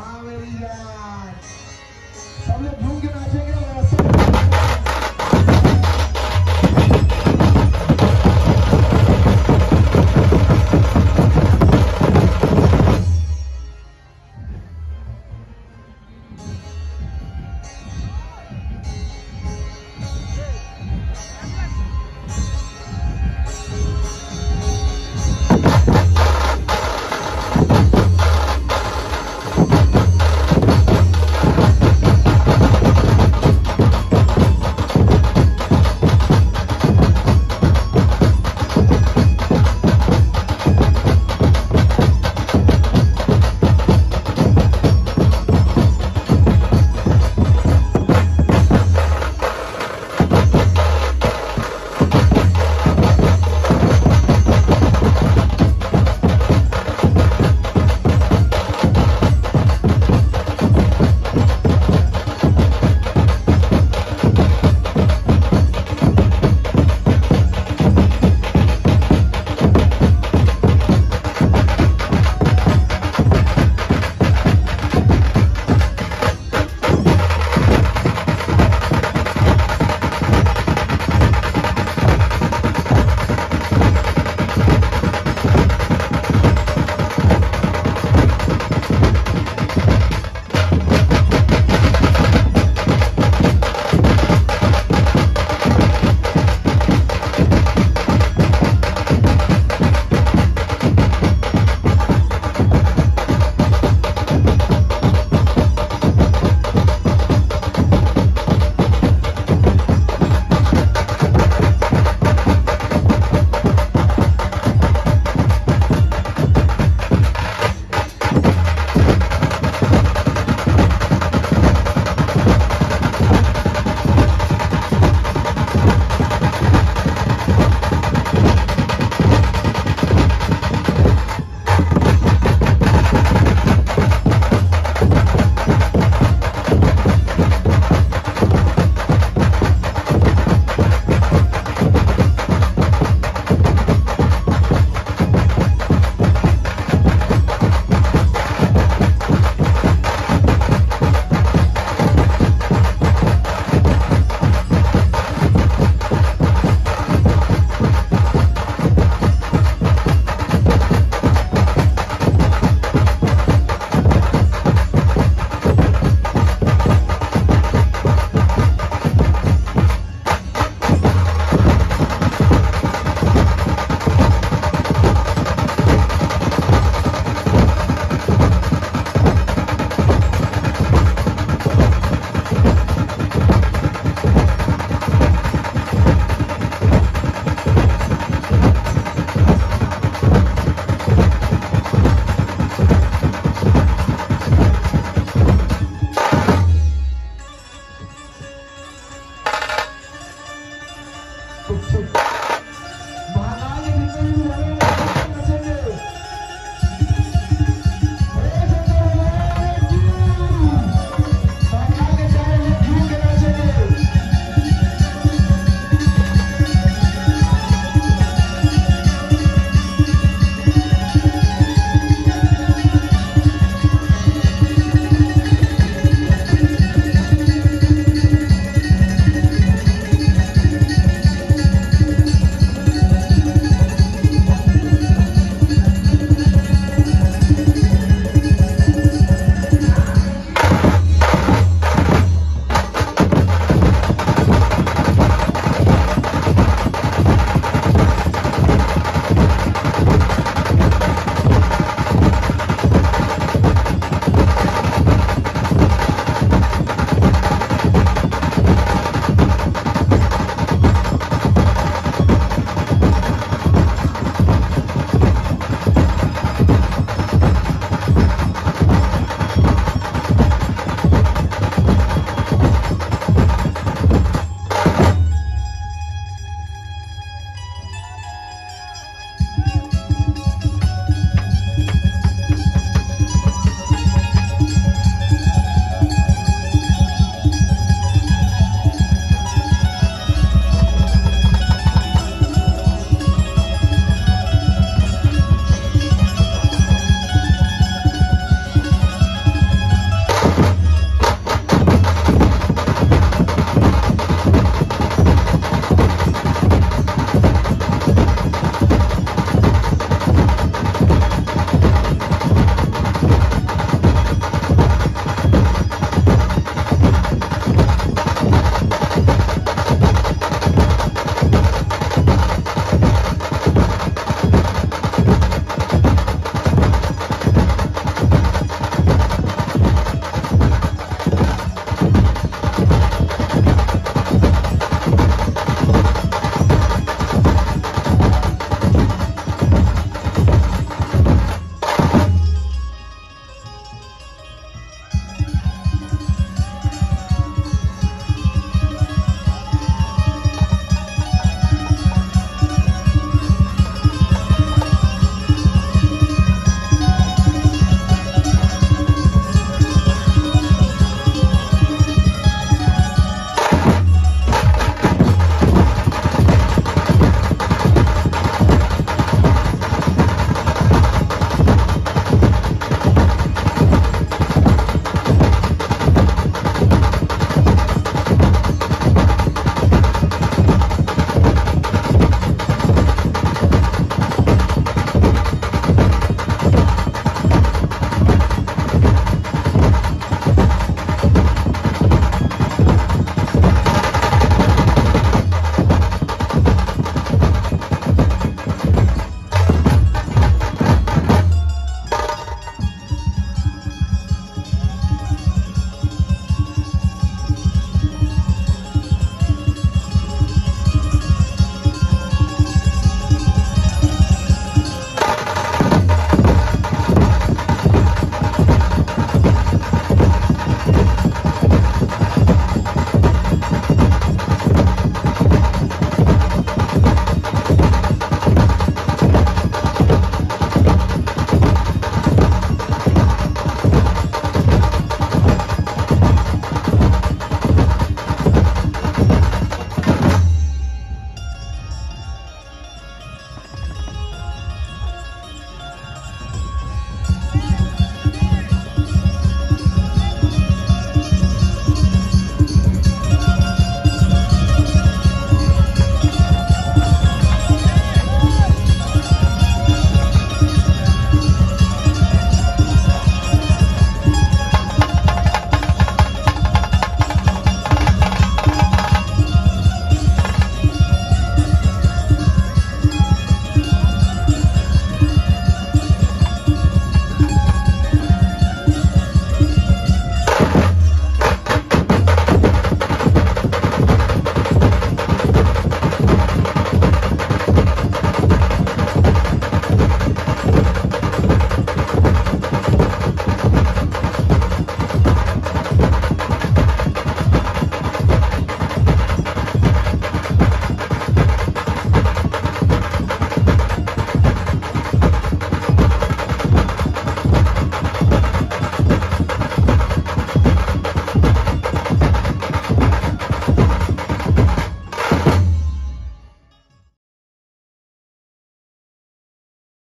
મહાવેલી જાય સૌને ભૂંગ નાચે